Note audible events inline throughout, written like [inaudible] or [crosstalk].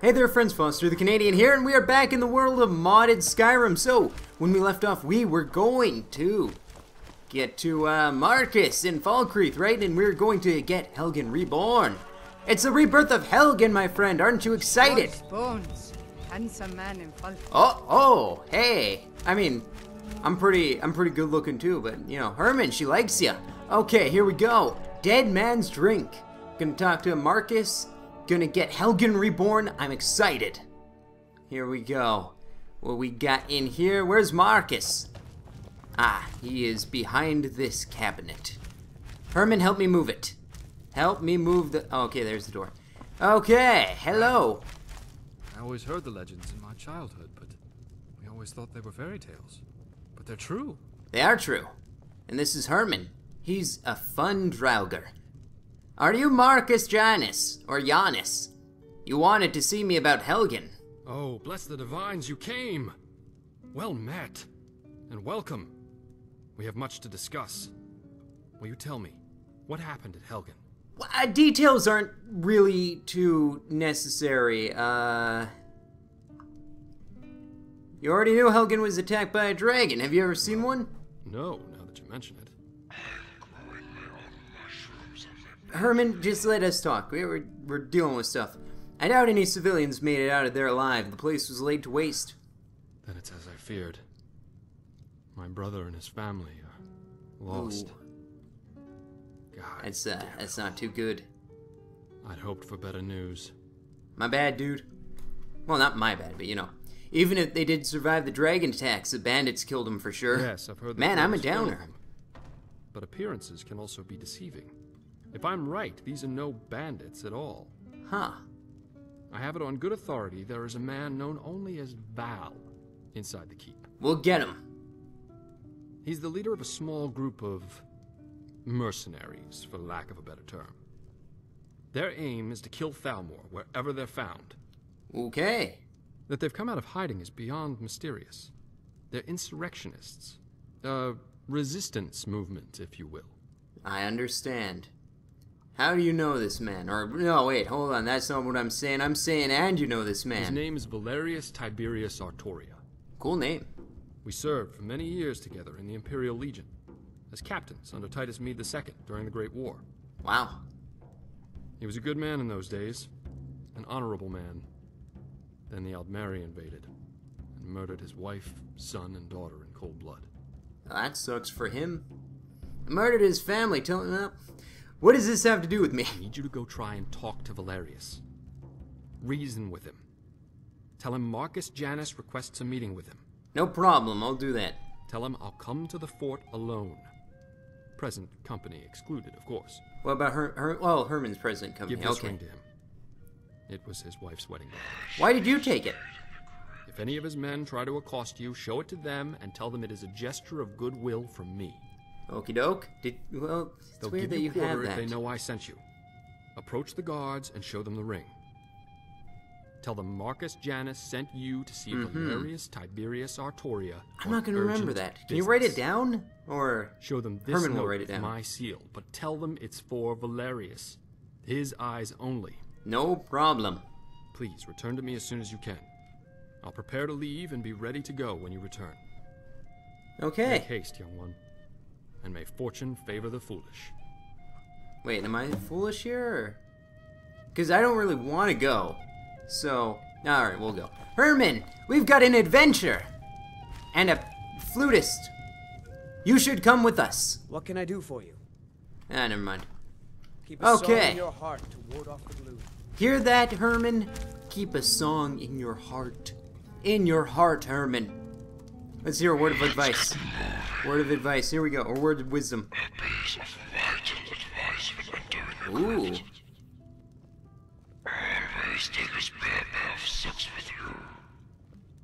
Hey there friends, Foster the Canadian here, and we are back in the world of modded Skyrim. So, when we left off, we were going to get to uh, Marcus in Falkreath, right? And we are going to get Helgen reborn. It's the rebirth of Helgen, my friend. Aren't you excited? Bones, handsome man in. Oh, oh, hey. I mean, I'm pretty, I'm pretty good looking too, but you know, Herman, she likes you. Okay, here we go. Dead Man's Drink. Gonna talk to Marcus. Gonna get Helgen reborn. I'm excited. Here we go. What we got in here? Where's Marcus? Ah, he is behind this cabinet. Herman, help me move it. Help me move the. Oh, okay, there's the door. Okay, hello. I always heard the legends in my childhood, but we always thought they were fairy tales. But they're true. They are true. And this is Herman. He's a fun Draugr. Are you Marcus Jannus, or Jannus? You wanted to see me about Helgen. Oh, bless the divines, you came! Well met, and welcome. We have much to discuss. Will you tell me, what happened at Helgen? Uh, details aren't really too necessary. Uh, you already knew Helgen was attacked by a dragon. Have you ever seen one? No, now that you mention it. Herman, just let us talk. We were, we're dealing with stuff. I doubt any civilians made it out of there alive. The place was laid to waste. Then it's as I feared. My brother and his family are lost. Ooh, God, that's uh, that's not too good. I'd hoped for better news. My bad, dude. Well, not my bad, but you know. Even if they did survive the dragon attacks, the bandits killed them for sure. Yes, I've heard. that Man, I'm a there was still downer. them. But appearances can also be deceiving. If I'm right, these are no bandits at all. Huh. I have it on good authority there is a man known only as Val inside the keep. We'll get him. He's the leader of a small group of mercenaries, for lack of a better term. Their aim is to kill Thalmor wherever they're found. Okay. That they've come out of hiding is beyond mysterious. They're insurrectionists. A resistance movement, if you will. I understand. How do you know this man? Or, no, wait, hold on. That's not what I'm saying. I'm saying, and you know this man. His name is Valerius Tiberius Artoria. Cool name. We served for many years together in the Imperial Legion, as captains under Titus Mede II during the Great War. Wow. He was a good man in those days, an honorable man. Then the Aldmeri invaded and murdered his wife, son, and daughter in cold blood. That sucks for him. Murdered his family. Tell him that. What does this have to do with me? I need you to go try and talk to Valerius. Reason with him. Tell him Marcus Jannus requests a meeting with him. No problem. I'll do that. Tell him I'll come to the fort alone. Present company excluded, of course. What about her? her well, Herman's present company. Give this okay. ring to him. It was his wife's wedding ring. Why did you take it? If any of his men try to accost you, show it to them and tell them it is a gesture of goodwill from me. Okie doke. Did well? It's They'll weird give that you you have quarter if they know I sent you. Approach the guards and show them the ring. Tell them Marcus Jannus sent you to see mm-hmm. Valerius Tiberius Artoria. I'm not gonna remember that. Can you write it down? Or Show them this Herman will write it down. my seal, but tell them it's for Valerius. His eyes only. no problem. Please return to me as soon as you can. I'll prepare to leave and be ready to go when you return. Okay. Make haste, young one. And may fortune favor the foolish. Wait, am I foolish here? Because I don't really want to go. So, alright, we'll go. Herman, we've got an adventure! And a flutist. You should come with us. What can I do for you? Ah, never mind. Keep a song Okay. in your heart to ward off the blue. Hear that, Herman? Keep a song in your heart. In your heart, Herman. Let's hear a word of advice. Word of advice. Here we go. Or word of wisdom. Ooh. Always take a spare pair of socks.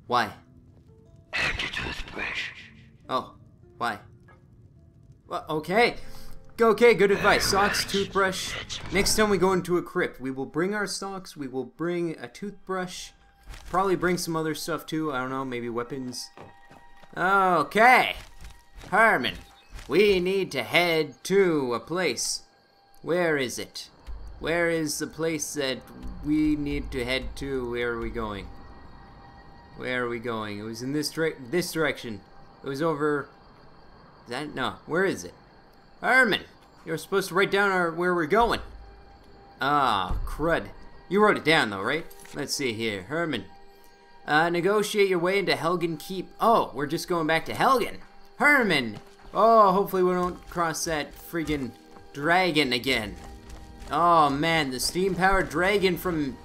Why? And a toothbrush. Oh, why? Well, okay. Okay, good advice. Socks, toothbrush. Next time we go into a crypt, we will bring our socks, we will bring a toothbrush, probably bring some other stuff too. I don't know, maybe weapons. Okay. Herman, we need to head to a place. Where is it? Where is the place that we need to head to? Where are we going? Where are we going? It was in this dire this direction. It was over. Is that no? Where is it? Herman, you're supposed to write down our where we're going. Ah, crud. You wrote it down though, right? Let's see here, Herman. Uh, negotiate your way into Helgen Keep. Oh, we're just going back to Helgen. Herman. Oh, hopefully we don't cross that freaking dragon again. Oh man, the steam-powered dragon from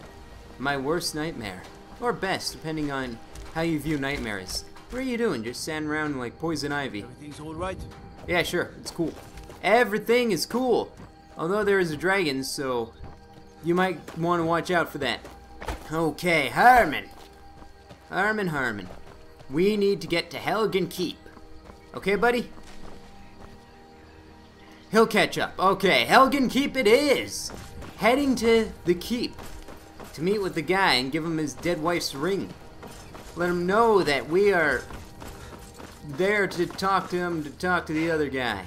my worst nightmare. Or best, depending on how you view nightmares. What are you doing? Just standing around like poison ivy. Everything's all right. Yeah, sure, it's cool. Everything is cool. Although there is a dragon, so you might want to watch out for that. Okay, Herman. Herman, Herman. We need to get to Helgen Keep. Okay, buddy? He'll catch up. Okay, Helgen Keep it is. Heading to the keep to meet with the guy and give him his dead wife's ring. Let him know that we are there to talk to him, to talk to the other guy.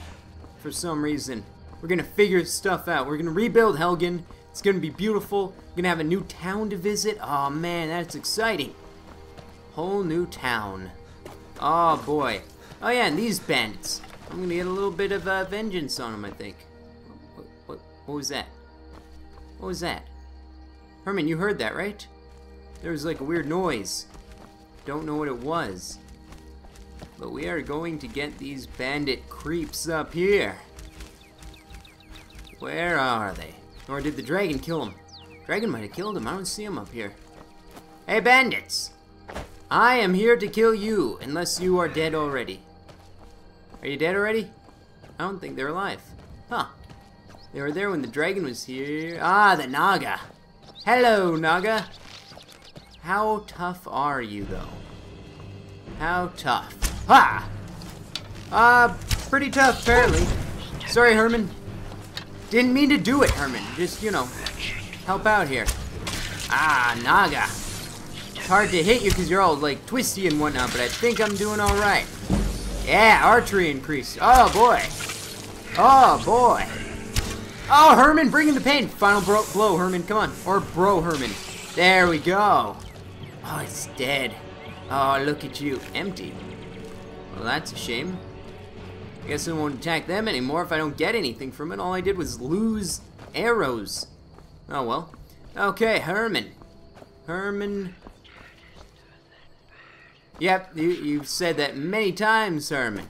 For some reason. We're gonna figure stuff out. We're gonna rebuild Helgen. It's gonna be beautiful. We're gonna have a new town to visit. Oh man, that's exciting. Whole new town. Oh boy. Oh yeah, and these bandits. I'm gonna get a little bit of uh, vengeance on them, I think. What, what, what was that? What was that? Herman, you heard that, right? There was like a weird noise. Don't know what it was. But we are going to get these bandit creeps up here. Where are they? Or did the dragon kill him? Dragon might have killed him. I don't see him up here. Hey, bandits! I am here to kill you, unless you are dead already. Are you dead already? I don't think they're alive. Huh. They were there when the dragon was here. Ah, the Naga. Hello, Naga. How tough are you, though? How tough? Ha! Uh, pretty tough, apparently. Sorry, Herman. Didn't mean to do it, Herman. Just, you know, help out here. Ah, Naga. It's hard to hit you because you're all, like, twisty and whatnot, but I think I'm doing alright. Yeah, archery increase. Oh, boy. Oh, boy. Oh, Herman, bringing the pain. Final bro blow, Herman. Come on. Or bro, Herman. There we go. Oh, it's dead. Oh, look at you. Empty. Well, that's a shame. I guess I won't attack them anymore if I don't get anything from it. All I did was lose arrows. Oh, well. Okay, Herman. Herman. Yep, you, you've said that many times, Herman.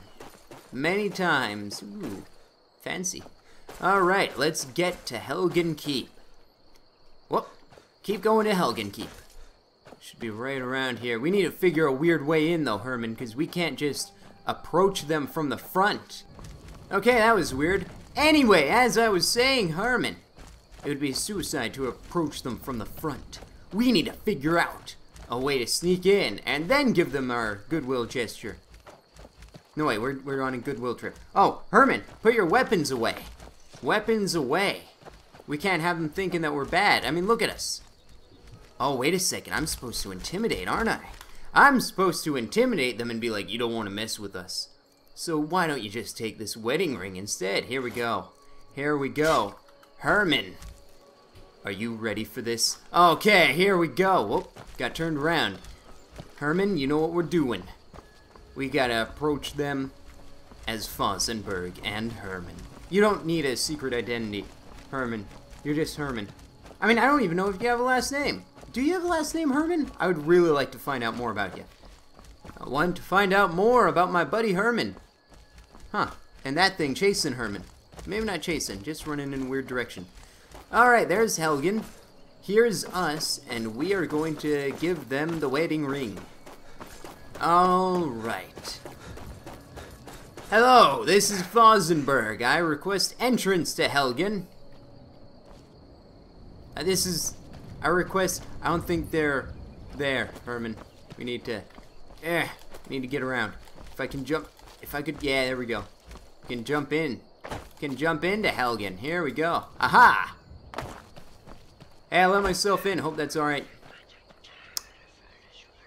Many times. Ooh, fancy. Alright, let's get to Helgen Keep. Whoop. Keep going to Helgen Keep. Should be right around here. We need to figure a weird way in, though, Herman, because we can't just approach them from the front. Okay, that was weird. Anyway, as I was saying, Herman, it would be suicide to approach them from the front. We need to figure out a way to sneak in and then give them our goodwill gesture. No, wait, we're, we're on a goodwill trip. Oh, Herman, put your weapons away. Weapons away. We can't have them thinking that we're bad. I mean, look at us. Oh, wait a second. I'm supposed to intimidate, aren't I? I'm supposed to intimidate them and be like, you don't want to mess with us. So why don't you just take this wedding ring instead? Here we go. Here we go. Herman. Are you ready for this? Okay, here we go. Whoop, got turned around. Herman, you know what we're doing. We gotta approach them as Fosenberg and Herman. You don't need a secret identity, Herman. You're just Herman. I mean, I don't even know if you have a last name. Do you have a last name, Herman? I would really like to find out more about you. I want to find out more about my buddy Herman. Huh. And that thing chasing Herman. Maybe not chasing, just running in a weird direction. Alright, there's Helgen. Here's us, and we are going to give them the wedding ring. Alright. Hello, this is Fosenberg. I request entrance to Helgen. Uh, this is... I request... I don't think they're there, Herman. We need to... Eh, need to get around. If I can jump... If I could... Yeah, there we go. Can jump in. Can jump into Helgen. Here we go. Aha! Hey, I let myself in. Hope that's alright.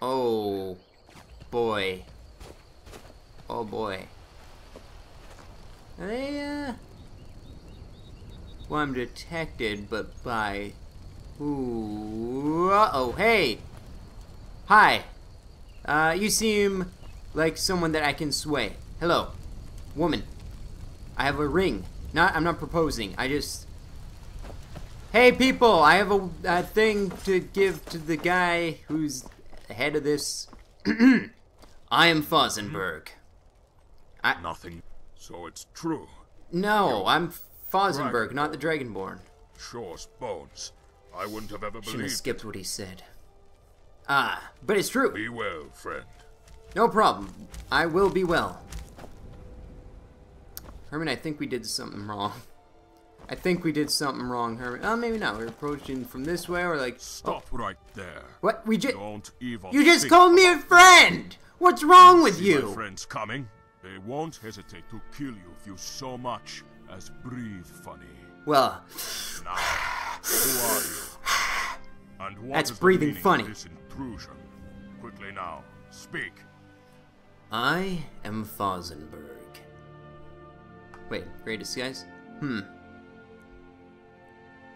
Oh, boy. Oh, boy. Are they, uh... Well, I'm detected, but by... Ooh, uh-oh, hey! Hi. Uh, you seem like someone that I can sway. Hello. Woman. I have a ring. Not, I'm not proposing. I just... Hey, people! I have a, a thing to give to the guy who's head of this. [clears throat] I am Fosenberg. Nothing. So it's true. No, I'm Fosenberg, not the Dragonborn. Shor's bones. I wouldn't have ever Shouldn't have believed. skipped what he said. Ah, but it's true. Be well, friend. No problem. I will be well. Herman, I think we did something wrong. I think we did something wrong, Herman. Oh, maybe not. We're approaching from this way, or like... Oh, Stop right there. what? We just... Don't even. You just called me a friend! What's wrong with See My friends coming. They won't hesitate to kill you if you so much as breathe funny. Well, Now, who are you? And what That's breathing funny. This intrusion. Quickly now, speak. I am Fosenberg. Wait, great disguise? Hmm.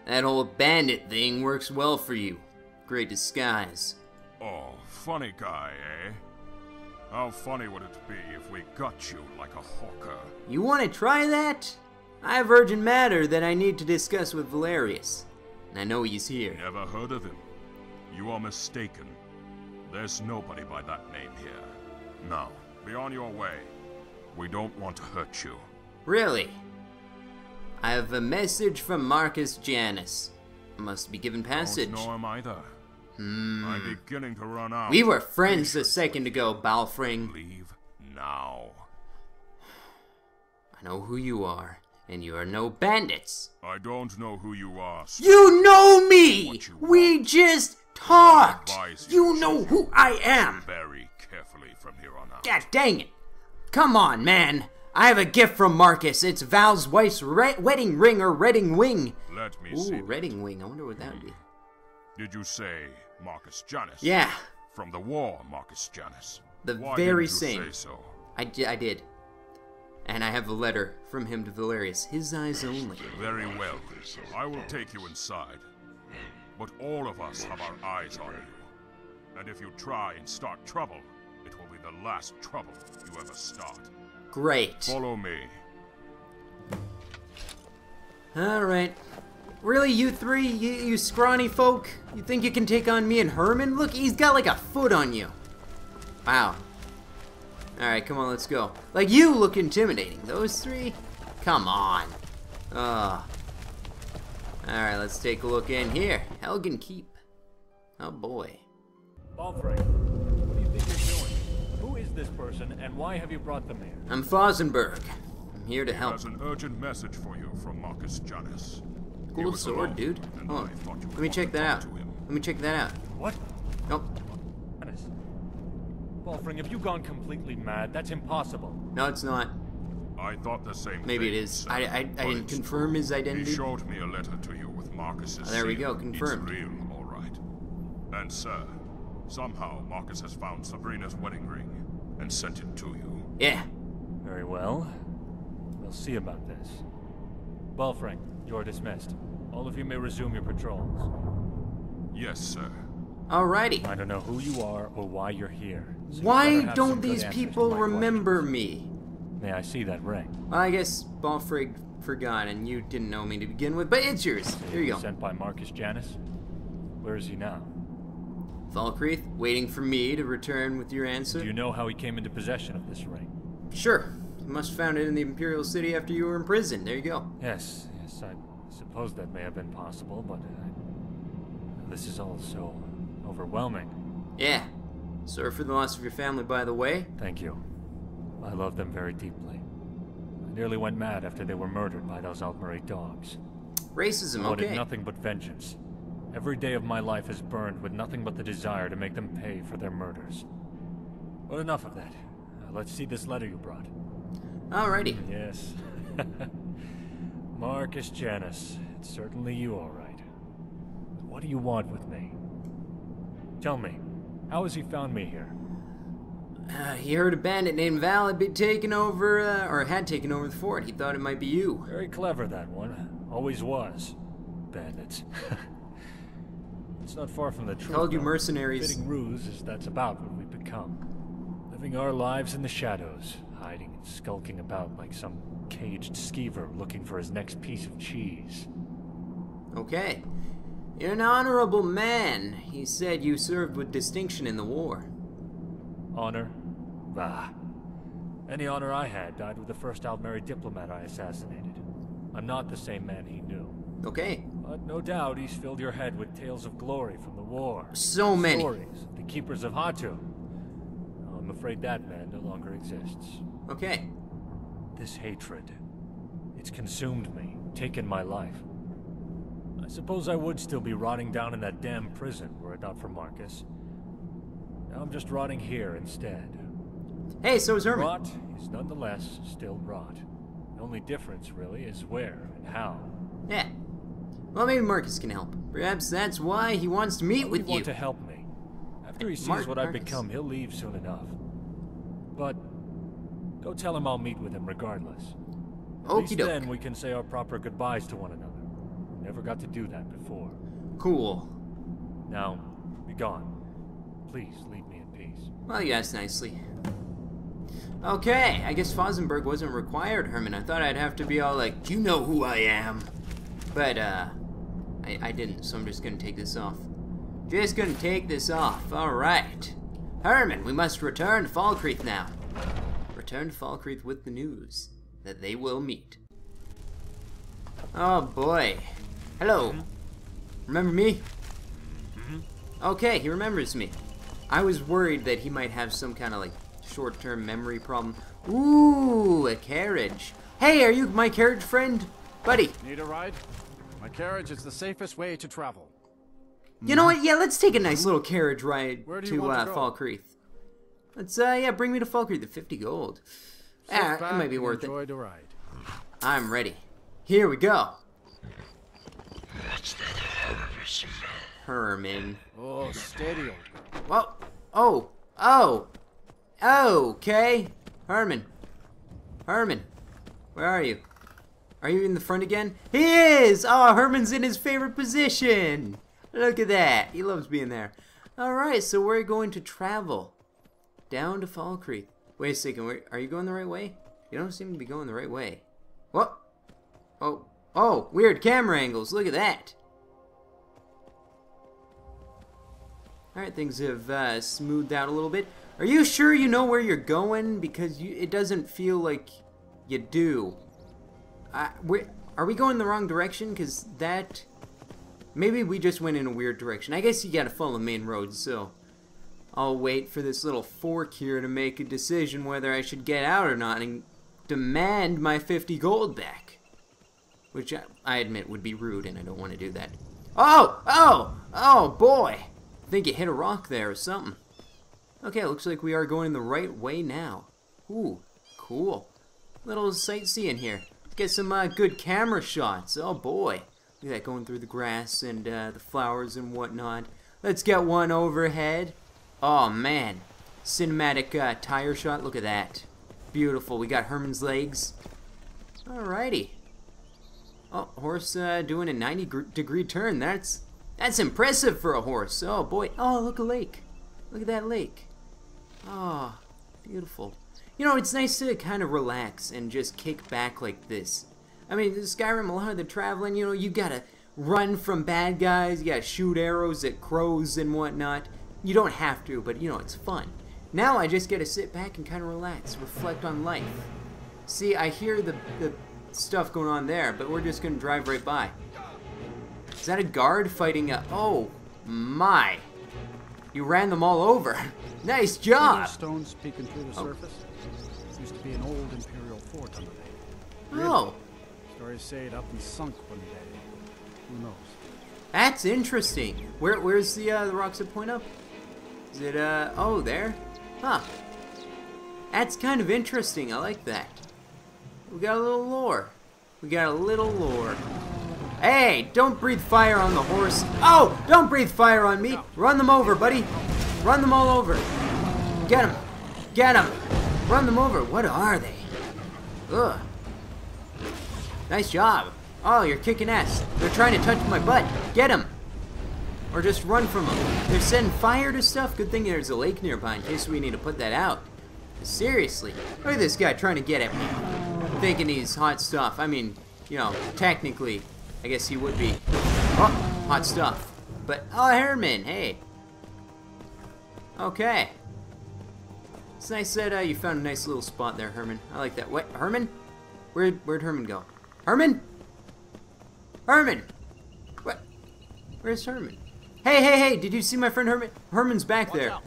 That whole bandit thing works well for you. Great disguise. Oh, funny guy, eh? How funny would it be if we got you like a hawker? You want to try that? I have urgent matter that I need to discuss with Valerius. And I know he's here. Never heard of him. You are mistaken. There's nobody by that name here. Now, be on your way. We don't want to hurt you. Really? I have a message from Marcus Jannus. Must be given passage. Don't know him either. Hmm. I'm beginning to run out. We were friends a second ago, Balfring. Leave now. I know who you are, and you are no bandits. I don't know who you are. so You know me! You We want. just talked! you You know who I am! Very carefully from here on out. God dang it! Come on, man! I have a gift from Marcus. It's Val's wife's re- wedding ring or redding wing. Let me see. Ooh, redding wing. I wonder what that would be. Did you say Marcus Jannus? Yeah, From the war, Marcus Jannus. The Why very same. So. I, I did. And I have a letter from him to Valerius. His eyes only. Very well. I will take you inside. But all of us have our eyes on you. And if you try and start trouble, it will be the last trouble you ever start. Great. Follow me. Alright. Really, you three? You, you scrawny folk? You think you can take on me and Herman? Look, he's got like a foot on you. Wow. Alright, come on, let's go. Like, you look intimidating. Those three? Come on. Ugh. Alright, let's take a look in here. Helgen Keep. Oh boy. Balfrey, what is this person, and why have you brought them here? I'm Fosenberg. I'm here to He help. has an urgent message for you from Marcus Jannus. Cool was sword, alone, dude. and Hold on. Let me check that out. Let me check that out. What? Nope. Jannus. Balfring, have you gone completely mad? That's impossible. No, it's not. I thought the same Maybe thing, it is. sir, I, I, I didn't confirm true. his identity. He showed me a letter to you with Marcus's Oh, there we go, confirmed. It's real, all right. And sir, somehow Marcus has found Sabrina's wedding ring and sent it to you. Yeah. Very well. We'll see about this. Balfring, you're dismissed. All of you may resume your patrols. Yes, sir. Alrighty. I don't know who you are or why you're here. so Why have some don't these people remember questions. me? May I see that ring? Well, I guess Balfrig forgot and you didn't know me to begin with, but it's yours. Here you go. Sent by Marcus Jannus? Where is he now? Falkreath, waiting for me to return with your answer? Do you know how he came into possession of this ring? Sure. You must have found it in the Imperial City after you were in prison. There you go. Yes, yes, I suppose that may have been possible, but uh, this is all so overwhelming. Yeah. Sorry for the loss of your family, by the way. Thank you. I love them very deeply. I nearly went mad after they were murdered by those Aldmeri dogs. Racism, I wanted okay. nothing but vengeance. Every day of my life is burned with nothing but the desire to make them pay for their murders. But enough of that. Uh, let's see this letter you brought. Alrighty. Yes. [laughs] Marcus Jannus. It's certainly you, all right. What do you want with me? Tell me, how has he found me here? Uh, he heard a bandit named Val had been taken over, uh, or had taken over the fort. He thought it might be you. Very clever, that one. Always was. Bandits. [laughs] it's not far from the truth. Told you though. mercenaries. Fitting ruse is that's about what we've become. Living our lives in the shadows, hiding and skulking about like some caged skeever looking for his next piece of cheese. Okay. You're an honorable man. He said you served with distinction in the war. Honor? Bah. Any honor I had died with the first Aldmeri diplomat I assassinated. I'm not the same man he knew. Okay. But no doubt he's filled your head with tales of glory from the war. So many. Stories of the keepers of Hatu. Oh, I'm afraid that man no longer exists. Okay. This hatred, it's consumed me, taken my life. I suppose I would still be rotting down in that damn prison were it not for Marcus. Now I'm just rotting here instead. Hey, so is Herman. Rot is nonetheless still rot. The only difference, really, is where and how. Yeah. Well, maybe Marcus can help. Perhaps that's why he wants to meet with you. want to help me. After he sees Mark- what I've become, he'll leave soon enough. But go tell him I'll meet with him regardless. At least then we can say our proper goodbyes to one another. Never got to do that before. Cool. Now, be gone. Please leave me in peace. Well, you asked nicely. Okay, I guess Fosenberg wasn't required, Herman. I thought I'd have to be all like, you know who I am. But, uh, I, I didn't, so I'm just gonna take this off. Just gonna take this off, alright. Herman, we must return to Falkreath now. Return to Falkreath with the news that they will meet. Oh boy. Hello. Mm-hmm. Remember me? Mm-hmm. Okay, he remembers me. I was worried that he might have some kind of like short-term memory problem. Ooh, a carriage. Hey, are you my carriage friend? Buddy, Need a ride? My carriage is the safest way to travel. you know what? Yeah, let's take a nice little carriage ride Where to, want uh, to? Falkreath. Let's, uh, yeah, bring me to Falkreath, the 50 gold. Sit Ah, it might be and worth it. the ride. I'm ready. Here we go. What's that harvest. Herman. Oh, steady. old girl. Well, oh, oh, okay. Herman. Herman, where are you? Are you in the front again? He is! Oh, Herman's in his favorite position. Look at that. He loves being there. All right, so we're going to travel down to Falkreath. Wait a second. Are you going the right way? You don't seem to be going the right way. What? Oh, oh, weird camera angles. Look at that. Alright, things have uh, smoothed out a little bit. Are you sure you know where you're going? Because you, it doesn't feel like you do. We are we going the wrong direction? Because that... Maybe we just went in a weird direction. I guess you gotta follow the main road, so... I'll wait for this little fork here to make a decision whether I should get out or not and demand my 50 gold back. Which I, I admit would be rude and I don't want to do that. Oh! Oh! Oh boy! I think you hit a rock there or something. Okay, looks like we are going the right way now. Ooh, cool. Little sightseeing here. Get some uh, good camera shots. Oh boy. Look at that going through the grass and uh, the flowers and whatnot. Let's get one overhead. Oh man. Cinematic uh, tire shot. Look at that. Beautiful. We got Herman's legs. Alrighty. Oh, horse uh, doing a 90 degree turn. That's that's impressive for a horse. Oh boy. Oh, look a lake. Look at that lake. Oh, beautiful. You know, it's nice to kind of relax and just kick back like this. I mean, Skyrim, a lot of the traveling, you know, you gotta run from bad guys, you gotta shoot arrows at crows and whatnot. You don't have to, but you know, it's fun. Now I just get to sit back and kind of relax, reflect on life. See, I hear the, the stuff going on there, but we're just gonna drive right by. Is that a guard fighting a. Oh, my. You ran them all over. [laughs] nice job. stones peeking through the Oh. surface? Used to be an old imperial fort under there. Oh, Stories say it up and sunk one day. Who knows? that's interesting. Where, where's the uh, the rocks that point up? Is it uh? Oh, there. Huh. That's kind of interesting. I like that. We got a little lore. We got a little lore. Hey, don't breathe fire on the horse. Oh, don't breathe fire on me. Run them over, buddy. Run them all over. Get them. Get them. Run them over. What are they? Ugh. Nice job. Oh, you're kicking ass. They're trying to touch my butt. Get them. Or just run from them. They're setting fire to stuff. Good thing there's a lake nearby in case we need to put that out. Seriously. Look at this guy trying to get at me. Thinking he's hot stuff. I mean, you know, technically, I guess he would be. Oh, hot stuff. But, oh, Herman, hey. Okay. It's nice that uh, you found a nice little spot there, Herman. I like that. What, Herman? Where'd, where'd Herman go? Herman? Herman! What? Where's Herman? Hey, hey, hey! Did you see my friend Herman? Herman's back there.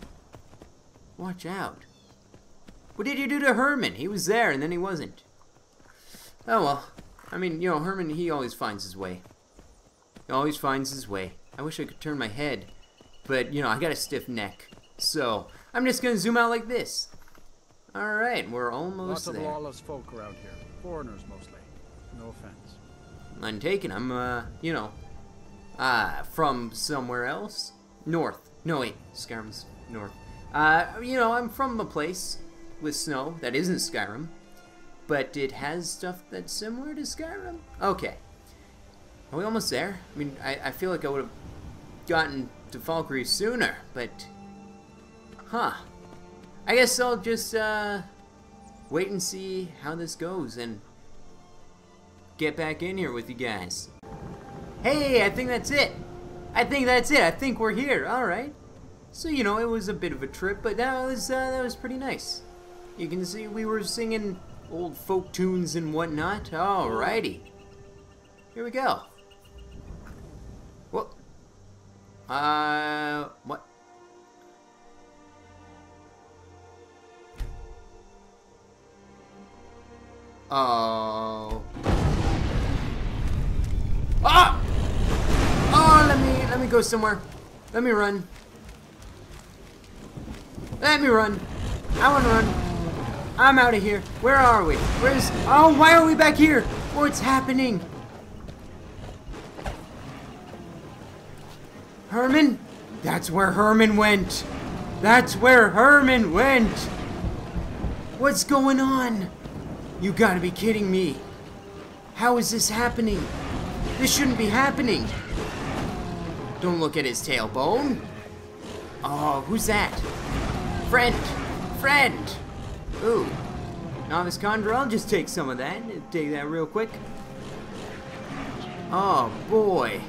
Watch out. What did you do to Herman? He was there and then he wasn't. Oh well. I mean, you know, Herman, he always finds his way. He always finds his way. I wish I could turn my head, but, you know, I got a stiff neck. So, I'm just gonna zoom out like this. Alright, we're almost Lots of there. lawless folk around here. Foreigners mostly. No offense. None taken. I'm, uh, you know, uh, from somewhere else. North. No, wait. Skyrim's north. Uh, you know, I'm from a place with snow that isn't Skyrim, but it has stuff that's similar to Skyrim. Okay. Are we almost there? I mean, I, I feel like I would have gotten to Falkreath sooner, but... Huh. I guess I'll just, uh, wait and see how this goes and get back in here with you guys. Hey, I think that's it. I think that's it. I think we're here. All right. So you know, it was a bit of a trip, but that was uh, that was pretty nice. You can see we were singing old folk tunes and whatnot. Alrighty. Here we go. What? Uh, what? Oh. Ah! Oh, let me let me go somewhere. Let me run. Let me run. I want to run. I'm out of here. Where are we? Where's? Oh, why are we back here? What's happening? Herman? That's where Herman went. That's where Herman went. What's going on? You gotta be kidding me. How is this happening? This shouldn't be happening. Don't look at his tailbone. Oh, who's that? Friend! Friend! Ooh. Novice Conjure, I'll just take some of that. Take that real quick. Oh, boy.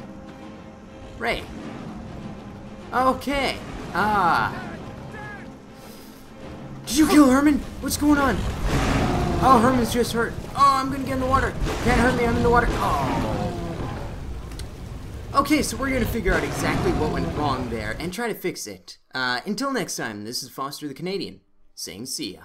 Ray. Okay. Ah. Did you kill Herman? What's going on? Oh, Herman's just hurt. Oh, I'm gonna get in the water. Can't hurt me, I'm in the water. Oh. Okay, so we're gonna figure out exactly what went wrong there and try to fix it. Uh, until next time, this is Foster the Canadian, saying see ya.